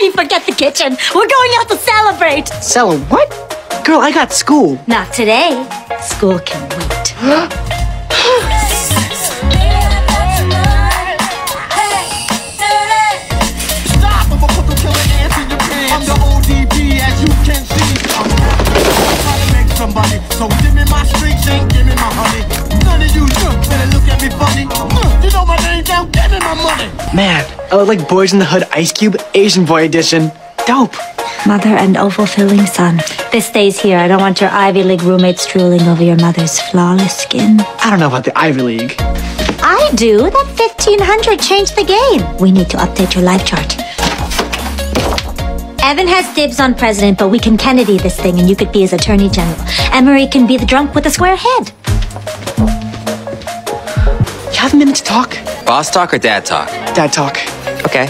Alrighty, forget the kitchen. We're going out to celebrate. So what? Girl, I got school. Not today. School can wait. Stop! I'm gonna put the killer ants in your pants. I'm the ODB, as you can see. I'm trying to make somebody. So give me my streaks and give me my now, give me my money. Man, I look like Boyz n the Hood Ice Cube Asian Boy Edition. Dope. Mother and fulfilling son. This stays here. I don't want your Ivy League roommates drooling over your mother's flawless skin. I don't know about the Ivy League. I do. That 1500 changed the game. We need to update your life chart. Evan has dibs on president, but we can Kennedy this thing and you could be his attorney general. Emery can be the drunk with a square head. Have a minute to talk? Boss talk or dad talk? Dad talk. Okay.